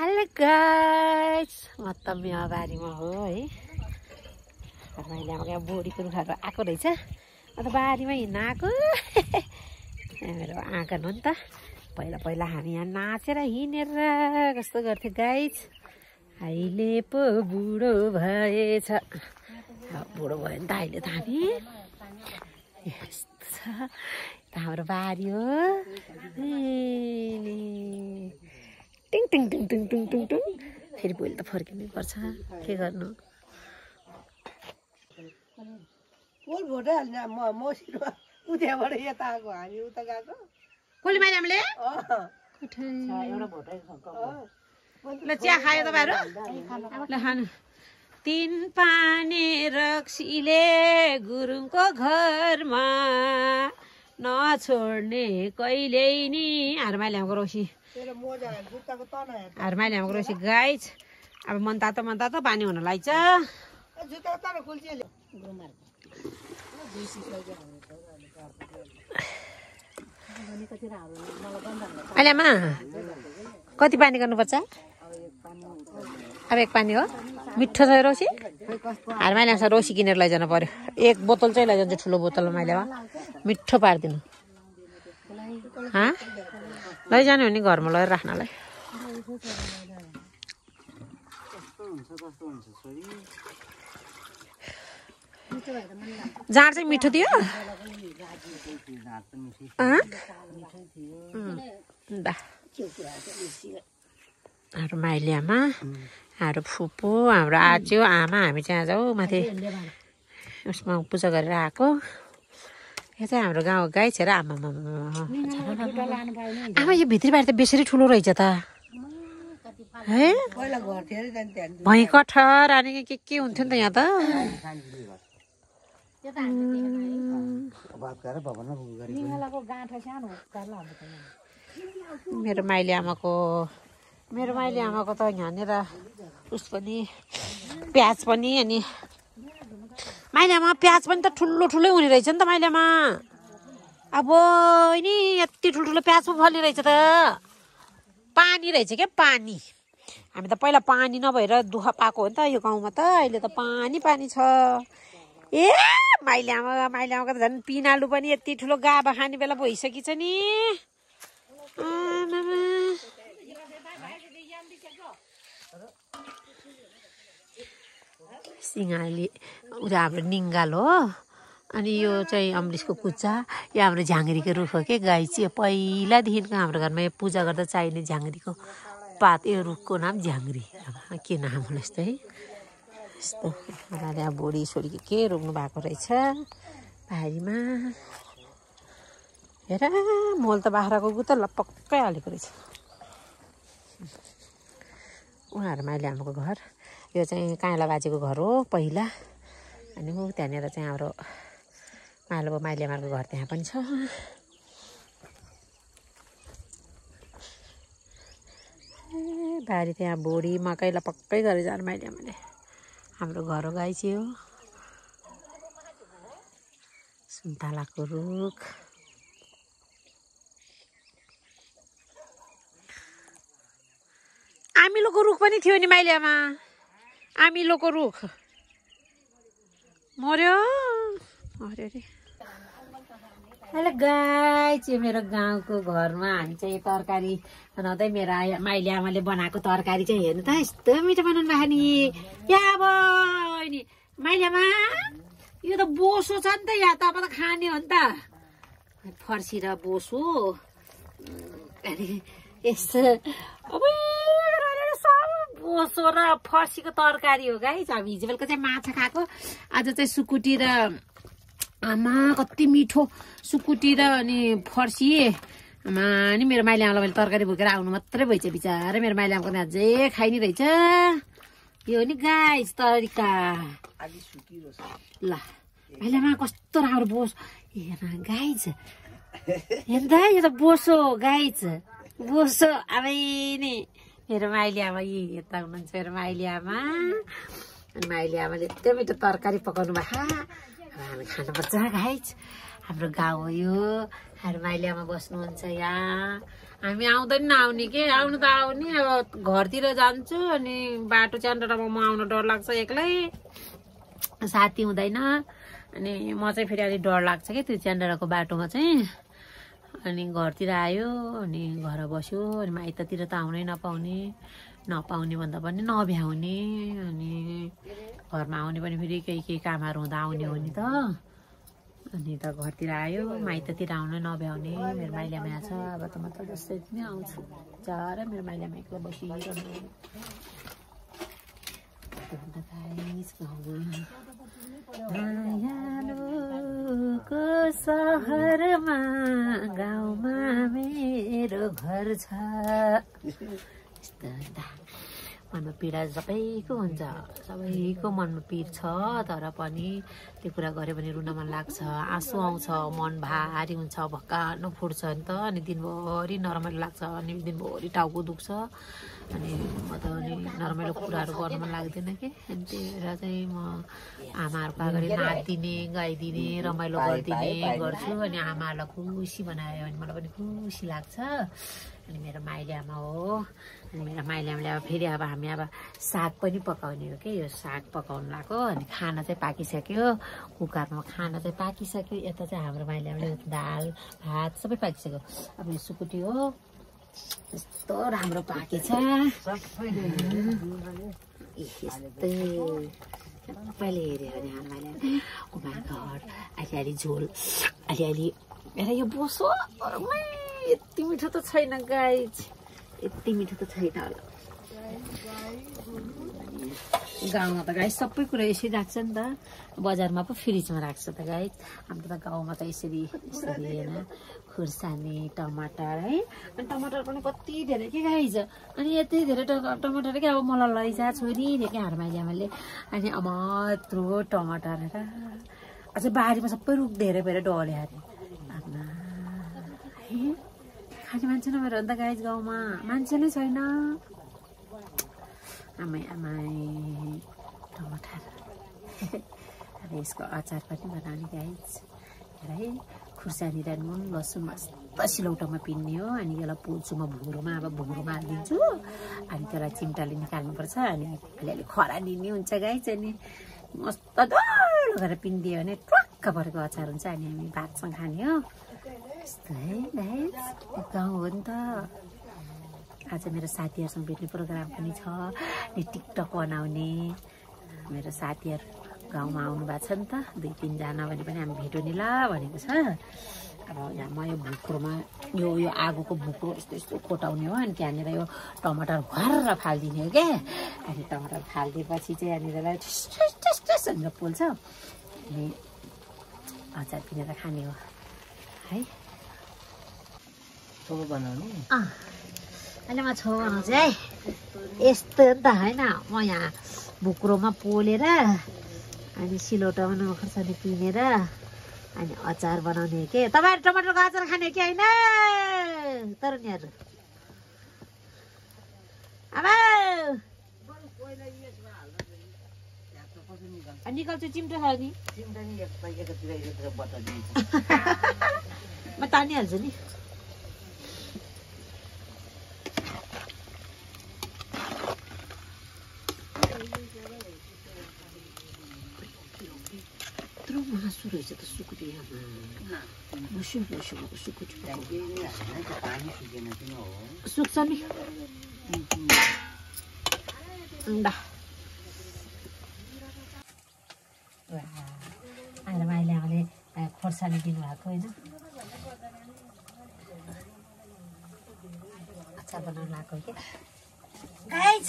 Hello guys म त बारीमा हो है। मैले अब यहाँ बोडीको रुखहरू आएको रहेछ। अन्त बारीमा हिँड्न आएको। यहाँ मेरो आँगन हो नि त। पहिला पहिला हामी यहाँ नाचेर हिँडेर कस्तो गर्थ्यो गाइस अहिले पो बुढो भएछ। बुढो भयो नि त अहिले त हामी। यस्तो छ। त हाम्रो बारी हो। टिङ टिङ टिङ टिङ टिङ टिङ टिङ। फेरि भोलि त फर्किनै पर्छ। के गर्नु? फुल भोटै हाल्ने म मसिनो उद्याबाट यता आएको हामी उता गएको। कसले माइले हामीले अँ, ल चिया खायो तपाईँहरू? ल खानु। तिन पाने रक्सीले गुरुङको घरमा नछोड्ने कहिल्यै नि हारमाइले हाम्रो रोसी हेर हारमाइले हाम्रो रोसी गाइज। अब मन तातो मन तातो पानी हुन लाग्छ खुल्छ अहिलेमा कति पानी गर्नुपर्छ? अब एक पानी हो। मिठो छ रोसी। हारमा ल्याउँछ रोसी किनेर लैजानु पर्यो। एक बोतल चाहिँ लैजान्छु ठुलो बोतल माइलेमा मिठो पारिदिनु। हाँ लैजानु भने घरमा लगेर राख्नलाई जाँड चाहिँ मिठो थियो। हाम्रो माइली आमा हाम्रो फुपू हाम्रो आजु आमा हामी चाहिँ आज हौ माथि उसमा पूजा गरेर आएको। यो चाहिँ हाम्रो गाउँ गाई छ र आमा आमा यो भित्री बारी त बेसरी ठुलो रहेछ त है कठर अनि के के हुन्थ्यो नि त यहाँ त मेरो माइली आमाको मेरो माइली आमाको त यहाँनिर उस पनि प्याज पनि अनि माइली आमा प्याज पनि त ठुलो ठुलै हुने रहेछ नि त माइली आमा अब नि यति ठुल्ठुलो प्याज पो फल्ने रहेछ त। पानी रहेछ क्या पानी। हामी त पहिला पानी नभएर दुःख पाएको हो नि त यो गाउँमा त अहिले त पानी पानी छ। ए माइली आमा माइली आमाको त झन् पिनालु पनि यति ठुलो गाबा खाने बेला भइसकेछ नि। सिँगाली उता हाम्रो निङ्गाल हो। अनि यो चाहिँ अम्लिसको कुच्चा यो हाम्रो झाँग्रीको रुख हो कि? गाई चाहिँ पहिलादेखिको हाम्रो घरमा यो पूजा गर्दा चाहिने झाँग्रीको पात यो रुखको नाम झाँग्री। के नाम होला यस्तो है? यस्तो। उनीहरूले अब बोडी सोडी के रोप्नु भएको रहेछ? बारीमा हेर मोल त बाख्राको गु त लपक्कै हालेको रहेछ। उनीहरू माइली आमाको घर। यो चाहिँ काँला बाजेको घर हो पहिला। अनि ऊ त्यहाँनिर चाहिँ हाम्रो मालो माइली आमाको घर त्यहाँ पनि छ। बारी त्यहाँ बोडी मकै लपक्कै गरेर जानु माइली आमाले। हाम्रो घर हो गाई चाहिँ हो। सुन्तलाको रुख। आमिलोको रुख पनि थियो नि माइलियामा आमिलोको रुख। मर्यो। मर्यो अरे हेलो गाई चाहिँ मेरो गाउँको घरमा हामी चाहिँ तरकारी बनाउँदै मेरो माइली आमाले बनाएको तरकारी चाहिँ हेर्नु त यस्तो मिठो बनाउनु भएको नि। या बहिनी माइली आमा यो त बोसो छ नि त यहाँ त अब त खाने हो नि त। फर्सी र बोसो। अनि यस्तो अब बोसो र फर्सीको तरकारी हो गाई। हामी हिजो बेलुका चाहिँ माछा खाएको आज चाहिँ सुकुटी र आमा कति मिठो सुकुटी र अनि फर्सी। आमा नि मेरो माइली आमालाई मैले तरकारी बोकेर आउनु मात्रै भएछ बिचरा। मेरो माइली आमाको अझै खाइ नि रहेछ। यो नि गाई तरिका। ल माइली आमा कस्तो राम्रो बोस। हेर छ। हेर्दा यो त बोसो छ। बोसो अब नि। मेरो माइली आमा यी यता हुनुहुन्छ मेरो माइली आमा। अनि माइली आमाले यस्तो मिठो तरकारी पकाउनु भएको हामी खानुपर्छ गाइज हाम्रो गाउँ हो यो। हाम्रो माइली आमा बस्नुहुन्छ यहाँ। हामी आउँदैन नआउने के? आउनु त आउने। अब घरतिर जान्छु अनि बाटो च्यान्डरमा म आउनु डर लाग्छ एक्लै। साथी हुँदैन। अनि म चाहिँ फेरि अलिक डर लाग्छ कि त्यो च्यान्डराको बाटोमा चाहिँ? अनि घरतिर आयो अनि घर बस्यो अनि माइततिर त आउनै नपाउने नपाउने भन्दा पनि नभ्याउने अनि घरमा आउने पनि फेरि केही केही कामहरू हुँदा आउने हो नि त। अनि त घरतिर आयो माइततिर आउन नभ्याउने मेरो माइलामा छ अब त म त जस्तै नै आउँछु। जरा मेरो माइलामा एक्लै बसिरहनु। सहरमा गाउँमा मेरो घर छ। मनमा पीडा सबैको हुन्छ? सबैको मनमा पिर छ तर पनि त्यो कुरा गऱ्यो भने रुन मन लाग्छ। आँसु आउँछ मन भारी हुन्छ भक्कानो फुट्छ नि त। अनि दिनभरि नरमाइलो लाग्छ अनि दिनभरि टाउको दुख्छ। अनि म त अनि नरमाइलो कुराहरू गर्नु मन लाग्दैन कि? अनि त्यही भएर चाहिँ म आमाहरूको अगाडि नाचिदिने गाइदिने रमाइलो गरिदिने गर्छु। अनि आमाहरूलाई खुसी बनायो भने मलाई पनि खुसी लाग्छ। अनि मेरो माइली आमा हो। मेरो माइली आमाले अब फेरि अब हामी अब साग पनि पकाउने हो कि? यो साग पकाउनु लगाएको। अनि खाना चाहिँ पाकिसक्यो। कुकरमा खाना चाहिँ पाकिसक्यो। यता चाहिँ हाम्रो माइली आमाले दाल भात सबै पाकिसक्यो। अब यो सुकुटी हो। यस्तो राम्रो पाकेछ। यस्तै। सबैले हेऱ्यो भने माइली उमा घर अलिअलि झोल अलिअलि हेर यो बोसो। यति मिठो त छैन गाई यति मिठो त छैन होला। गाउँमा त गाई सबै कुरा यसरी राख्छ नि त। बजारमा पो फ्रिजमा राख्छ त गाई। हाम्रो त गाउँमा त यसरी यसरी होइन खुर्सानी टमाटर है। अनि टमाटर पनि कति धेरै के गाई छ अनि यति धेरै टमाटर के अब मलाई लैजा छोरी दियो कि हारमाइली आमाले अनि अब यत्रो टमाटर हेर अझै बारीमा सबै रुख धेरै भएर डल्यो अरे खाने मान्छे नभएर अन्त गाई गाउँमा मान्छे नै छैन आमै आमै टमाटर अब यसको अचार पनि बनाउने गाइज है खुर्सानी र नुन लसुन मस्त सिलौटोमा पिन्ने हो अनि यसलाई पोल्छु म भुरोमा अब भुरोमा हालिदिन्छु अनि त्यसलाई चिम्टाले निकाल्नुपर्छ अनि अलिअलि खरानी नि हुन्छ गाइज अनि मस्त डल्लो गरेर पिनिदियो भने ट्वाक्क परेको अचार हुन्छ अनि हामी भातसँग खाने हो यस्तो है गाइज गाउँ हो नि त? आज मेरो साथीहरूसँग भेट्ने प्रोग्राम पनि छ अनि टिकटक बनाउने। मेरो साथीहरू गाउँमा आउनु भएको छ नि त दुई तिनजना भने पनि हामी भेटौँ नि ल भनेको छ। अब यहाँ म यो भुक्रोमा यो यो आगोको भुक्रो यस्तो यस्तो कोटाउने हो अनि त्यहाँनिर यो टमाटर घरेर फालिदिने हो क्या। अनि टमाटर फालिदिएपछि चाहिँ यहाँनिर भनेर पोल्छ। अनि अचार पिनेर खाने हो। है? अहिले म छेउ बनाउँछु है यस्तो नि त होइन म यहाँ भुक्रोमा पोलेर अनि सिलौटोमा नमक खुर्सानी पिनेर अनि अचार बनाउने के तपाईँहरू टमाटरको अचार खाने कि होइन तरुनीहरू निकाल्छु चिम्टो छ नि म तानिहाल्छु नि यत्रो मुसु सुकुटी सुक्छ नि अन्त आएर अहिले आमाले खोर्सानी दिनुभएको होइन अचार बनाउनु लगाएको हो कि गाई छ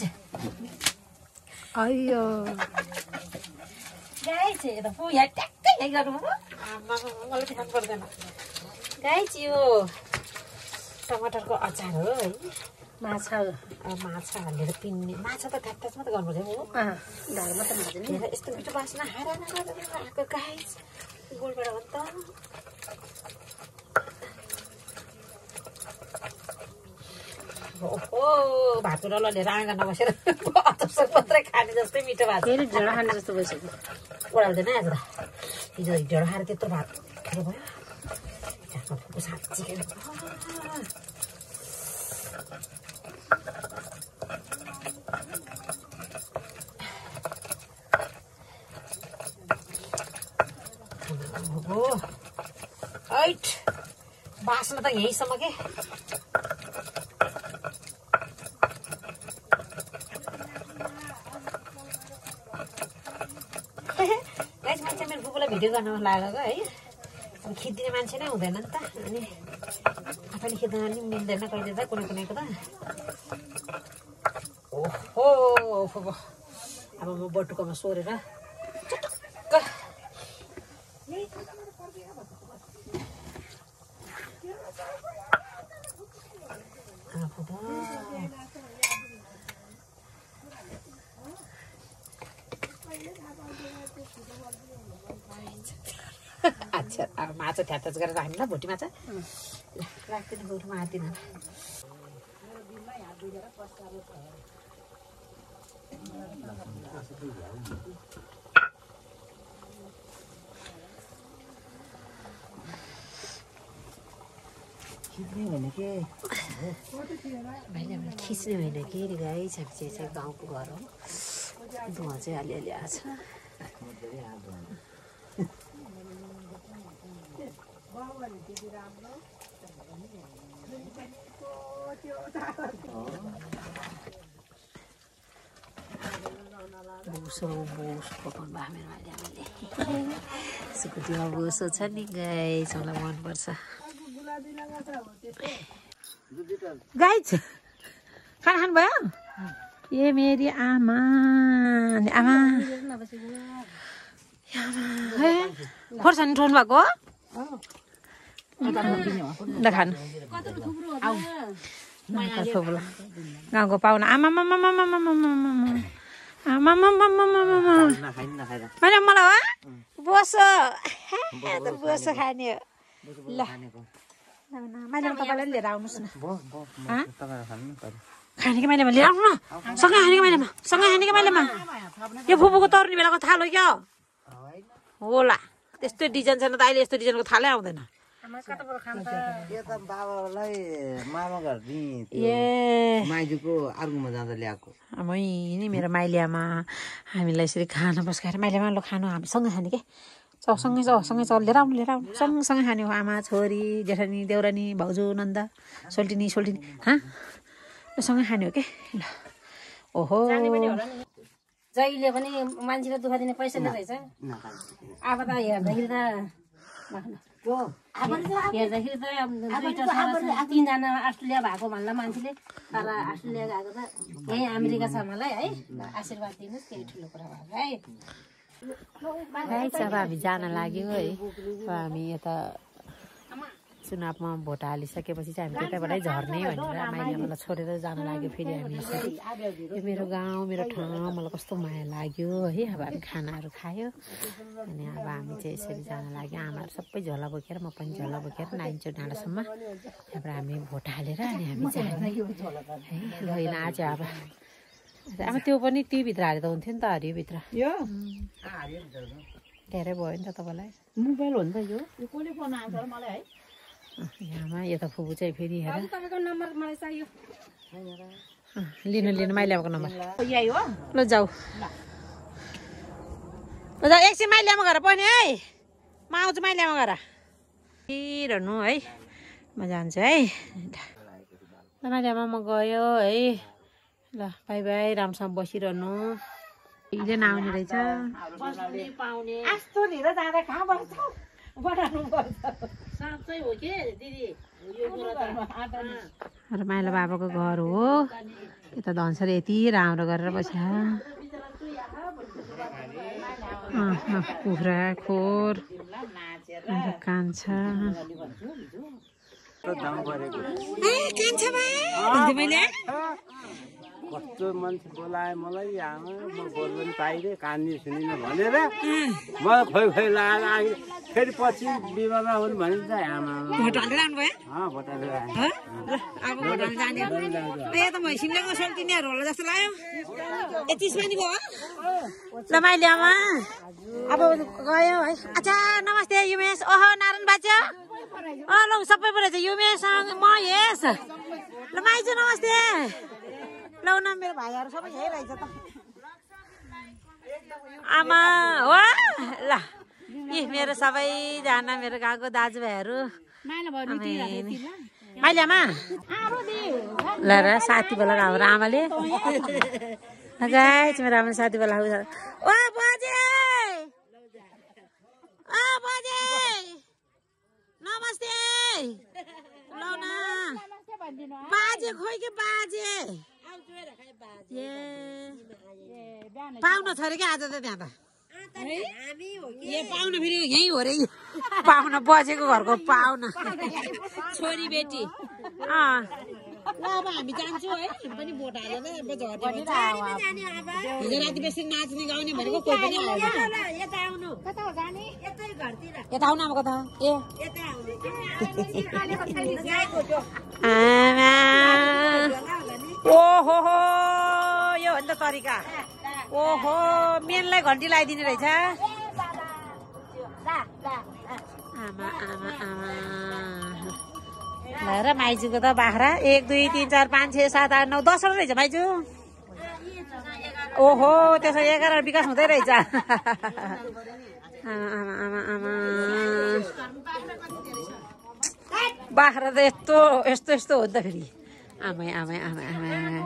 अಯ್यो गाई चाहिँ यता यहाँ ट्याक्कै गर्नु मलाई ध्यान पर्दैन गाई चाहिँ यो टमाटरको अचार हो है माछा माछा हालेर पिन्ने माछा त घाटास मात्रै भाज्ने हेर यस्तो मिठो बास्ना आएको गाई गोलबाट हो ओहो भातको डल्लले राँगा नबसेर मात्रै खाने जस्तै मिठो भात. ढेँडो खाने जस्तो भइसक्यो। ओढाल्दैन आज त। हिजो ढेँडो खाएर त्यत्रो भात खानु भयो। साँच्ची बास्न त यहीँसम्म के? गर्न लागेको है। अब खिचिदिने मान्छे नै हुँदैन नि त। अनि आफैले खिच्न पनि मिल्दैन कहिले त कुनै कुनैको त। ओहो। अब म बटुकोमा सोरेर अच्छा अब माछा ठ्याच गरेर राख्नु ल भोटी माछा राख्दिनँ बरु मार्दिनँ खिच्ने भनेको भाइले हामीलाई खिच्ने होइन कि गाई चाहिँ गाउँको घर हो धुवा चाहिँ अलिअलि आएको छ सिगुटीमा भुसो छ नि गाई छ मलाई मनपर्छ गाई छु खाना खानु भयो? ये मेरी आमा आमा खोर्सानी ठोल्नु भएको गाउँको पाहुना आमा मलाई हो बोसो बोसो खाने हो ल मैले तपाईँलाई लिएर आउनुहोस् न खानेकै माइलामा लिएर आउनु न। सँगै खानेको मैलेमा सँगै खानेकै मैलेमा यो फुपूको तर्ने बेलाको थाल हो क्या। होला। त्यस्तो डिजाइन छैन त। अहिले यस्तो डिजाइनको थालै आउँदैन। नि मेरो माइलियामा हामीलाई यसरी खाना पस्काएर माइलियामा ल खानु। हामीसँगै खाने के? सँगै सँगै चल लिएर आउनु लिएर आउनु। सँगसँगै खाने हो आमा छोरी जेठानी देउरानी भाउजू नन्द सोल्टिनी सोल्टिनी। हाँ? सँगै खाने हो के? ल। ओहो। जहिले पनि मान्छेले दुःख दिने पैसाले रहेछ अब त हेर्दाखेरि त हेर्दाखेरि त तिनजना अस्ट्रेलिया भएको भन्ला मान्छेले। तर अस्ट्रेलिया गएको त यहीँ अमेरिका छ मलाई है आशीर्वाद दिनुहोस् केही ठुलो कुरा भयो है। अब हामी जान लाग्यो है। अब हामी यता चुनावमा भोट हालिसकेपछि चाहिँ हामी त्यताबाटै झर्ने भनेर माइली मलाई छोडेर जान लाग्यो। फेरि हामी यसरी यो मेरो गाउँ मेरो ठाउँ मलाई कस्तो माया लाग्यो है। अब हामी खानाहरू खायो। अनि अब हामी चाहिँ यसरी जान लाग्यो। आमाहरू सबै झोला बोकेर म पनि झोला बोकेर नाइन्चो डाँडासम्म त्यहाँबाट हामी भोट हालेर अनि हामी जाने है ल आज अब। अब त्यो पनि त्योभित्र हालेर हुन्थ्यो नि त हरियोभित्र। यो? धेरै भयो नि त तपाईँलाई। मोबाइल हो नि त यो। यहाँमा यता फुपू चाहिँ फेरि हेर। तपाईँको नम्बर मलाई चाहियो। अँ, लिनु लिनु माइल्यामाको नम्बर। ल जाऊ। ल जाऊ। एकछिन माइल्यामा गएर पनि है। म आउँछु माइल्यामा गएर हिँड्नु है। म जान्छु है। ल माइल्यामा म गयो है। ल बाई बाई राम्रोसँग बसिरहनु। हिँडेर नआउने रहेछ। यस्तो रमाइलो बाबाको घर हो। यता धनसर यति राम्रो गरेर बस्या कुखुरा खोर कान्छ। कान्छा कस्तो मान्छे बोलायो मलाई आमा म बोल्नु पनि पाइनँ कान्ने सुनिनँ भनेर मलाई खोइ खोइ लगाएर आयो। फेरि पछि बिमारमा हुनु भने चाहिँ आमा अब भोट हाल्न जाने ए त म सिमलाको सोल्टिनेहरू होला जस्तो लाग्यो। यति पानी भयो ल माइली आमा। अब गयो है। अच्छा नमस्ते युमेश। ओहो नारायण बाचा अँ ल सबै परेछ युमेशसँग म हेस ल माइजू नमस्ते। ल न मेरो भाइहरू सबै यही रहेछ त। आमा हो ल। यी मेरो सबैजना मेरो गाउँको दाजुभाइहरू। माइलामा ल। र साथी बोला हाम्रो आमाले। गाइज मेरो आमाले साथी बोला ओ बजे! ओ बजे! नमस्ते। ल न। बाजे खोइ के बाजे ए पाहुना छ। अरे क्या आज त त्यहाँ त? ए पाहुना फेरि यहीँ हो रे पाहुना बजेको घरको पाहुना छोरी बेटी। ल अब हामी जान्छौँ है। पनि भोट अब। हिजो राति बेसी नाच्ने गाउने भनेको कोही पनि यता आउनु। अब कता ए। आमा ओहो हो यो हो नि त तरिका। ओहो मेनलाई घन्टी लगाइदिने रहेछ? आमा आमा आमा। ल माइजूको त बाख्रा। एक दुई तिन चार पाँच छ सात आठ नौ दसवटा रहेछ माइजू? ओहो त्यसो एघार विकास हुँदै रहेछ। आमा आमा आमा आमा। बाख्रा त यस्तो यस्तो यस्तो हो नि त फेरि आमै आमै आमै आमै।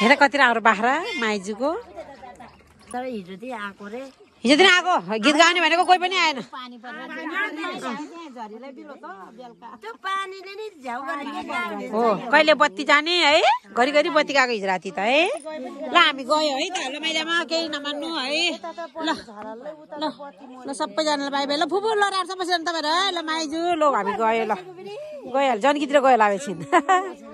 हेर कति राम्रो बाख्रा माइजूको। तर हिजो चाहिँ आएको रे हिजो दिन आएको गीत गाउने भनेको कोही पनि आएन। हो कहिले बत्ती जाने है? घरिघरि बत्ती गएको हिजो राति त है? ल हामी गयो है? त ल मैलामा केही नमान्नु है? ल ल ल सबैजनालाई बाई बाई ल फुपू ल राख्छ बसेर तपाईँहरू है? ल माइजू ल हामी गयो ल। गइहाल्छ जनकीतिर गयो एकछिन।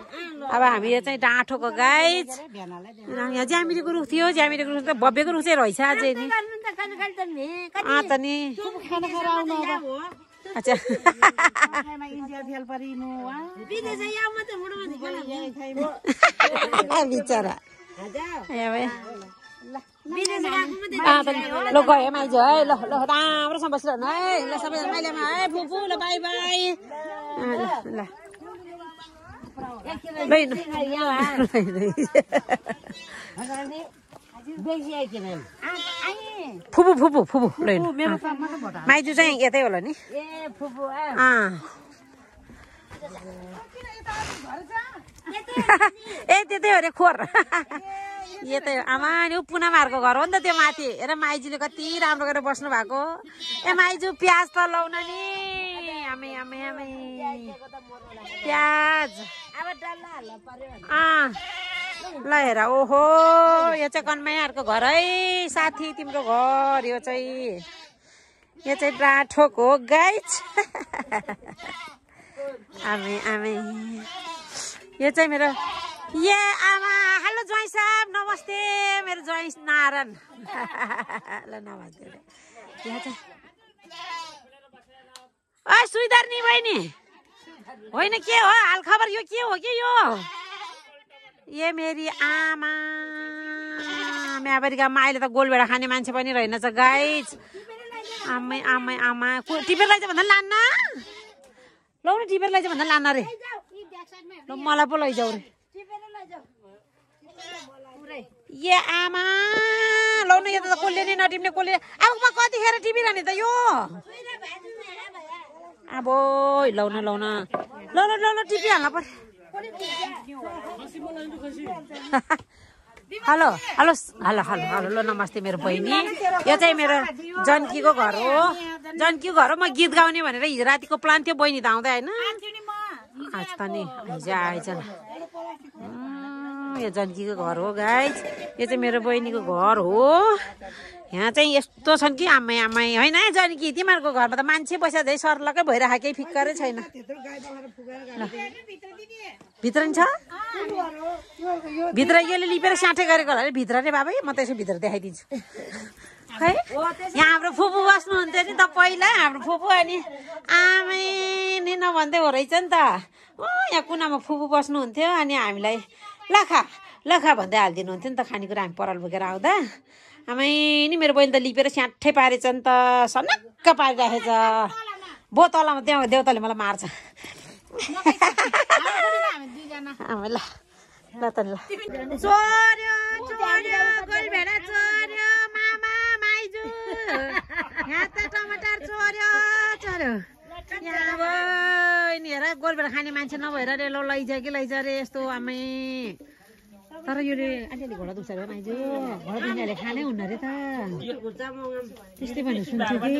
अब हामी यो चाहिँ डाँठोको गाई। यहाँ ज्यामिरेको रुख थियो ज्यामिरेको रुख त भव्यको रुख चाहिँ रहेछ अझै नि। अँ त नि। अच्छा। बिचरा। ल गयो माइजू है। ल ल राम्रोसँग बसिरहनु है। ल सबैजना माइलामा है। फुपू ल बाई बाई। ल। फुपू फुपू फुपू। माइजू चाहिँ यतै होला नि? ए त्यतै हो रे खोर। यतै आमा नि पुनामाहरूको घर हो नि त त्यो माथि। हेर माइजूले कति राम्रो गरेर बस्नु भएको। ए माइजू प्याज त लाउन नि। आमै आमै आमै। प्याज। अँ ल हेर ओहो यो चाहिँ कन्माइहरूको घर है साथी तिम्रो घर यो चाहिँ यो चाहिँ डाँठोको गाइज। आमे आमे। यो चाहिँ मेरो ए आमा हेलो ज्वाइँ साहब नमस्ते मेरो ज्वाइँ नारायण। ल नमस्ते यहाँ चाहिँ ओ सुइदार नि बहिनी। होइन के हो? हाल खबर यो के हो? कि यो? ए मेरी आमा। म्याबरीकामा अहिले त गोलभेडा खाने मान्छे पनि रहेनछ गाइज आमै आमै आमा। टिपेर लैजा भन्दा लान्न। लौ न टिपेर लैजा भन्दा लान्न रे। मलाई पो लैजाऊ रे। ए आमा। लौ न यो त कसले नै नटिप्ने कसले अब कतिखेर टिपिरहने त यो? अब लौ न लौ ल ल ल ल टिपिहाल्न पर्यो hello hello hello hello hello ल नमस्ते मेरो बहिनी यो चाहिँ मेरो जनकीको घर हो जनकीको घर हो म गीत गाउने भनेर हिजो रातिको प्लान थियो बहिनी त आउँदै होइन आज त नि हिजो आएछ यो जनकीको घर हो गाइज यो चाहिँ मेरो बहिनीको घर हो यहाँ चाहिँ यस्तो छन् कि आमै आमै होइन? है जनकी तिमीहरूको घरमा त मान्छे पैसा झै सर्लकै भइरहेको केही फिक्करै छैन। भित्र नि छ? भित्र यसले लिपेर स्याठै गरेको होला। अरे भित्र रे बाबै म त यसो भित्र देखाइदिन्छु। खै यहाँ हाम्रो फुपू बस्नुहुन्थ्यो नि त पहिला हाम्रो फुपू अनि आमै नि नभन्दै हो रहेछ नि त। ओ यहाँ कुनामा फुपू बस्नुहुन्थ्यो अनि हामीलाई लखा लखा भन्दै हालिदिनुहुन्थ्यो नि त। खानेकुरा हामी पराल बोकेर आउँदा। आमै नि मेरो बहिनी त लिपेर स्याठै पारेछ नि त। सनक्क पारिराखेछ बो तलमा त्यहाँ देउताले मलाई मार्छ। आमा ल ल ल। गोलभेडा खाने मान्छे नभएर रेलो लैज कि लैज रे यस्तो आमै। तर यो अलिअलि घोडा दुख्छ अरे माइजू। घोडा दुख्नेहरूले खानै हुन्न अरे त। त्यस्तै भन्यो सुन्छु कि।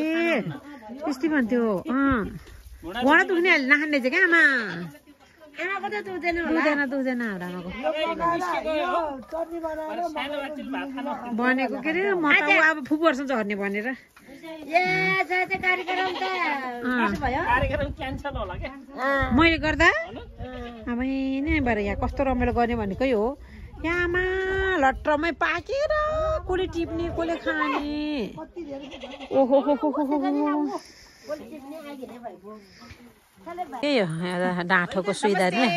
त्यस्तै भन्थ्यो। अँ। घोडा दुख्नेहरूले नखाने चाहिँ क्या आमा। दुख्दैन दुख्दैन हाम्रो आमाको। भनेको के अरे म त अब फुपूहरूसँग झर्ने भनेर। ए चाहिँ चाहिँ कार्यक्रम त। कसो भयो? मैले गर्दा? अब नै भएर यहाँ कस्तो रमाइलो गर्ने भनेकै हो। आमा लट्रमै पाकेर कसले टिप्ने कसले खाने? ओहो हो हो हो हो हो। त्यही हो एउटा डाँठोको सुइदा नि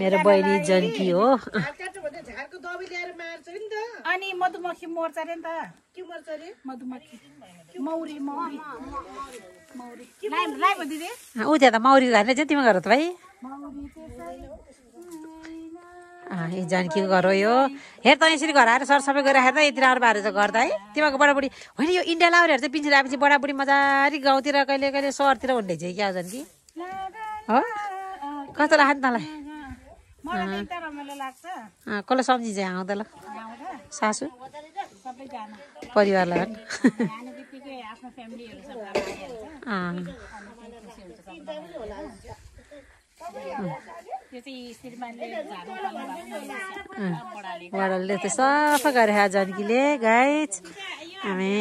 मेरो बहिनी जनकी हो। झारको दबाई ल्याएर मार्छ नि त अनि मधुमक्खी मर्छ अरे नि त। के मर्छ अरे मधुमक्खी मौरी? मौरी मौरी ऊ त्यहाँ त मौरी घार्ने चाहिँ तिमी गर त भाइ? यो जानकीको घर हो यो। हेर त यसरी घर आएर सरसफाइ गरेर हेर्दा यति राम्रो चाहिँ गर्दा। है तिमीहरूको बडाबुडी होइन यो इन्डिया लाउरेहरू चाहिँ पिन्छे आएपछि बडाबुडी मजाले गाउँतिर कहिले कहिले सहरतिर हुँदै चाहिँ क्या जानकी? हो? कस्तो लाग्छ नि तँलाई? कसलाई सम्झिन्छ आउँदा ल? सासू? परिवारलाई आफ्नो बडाले त सफा गरे जानकीले गाइज हामी।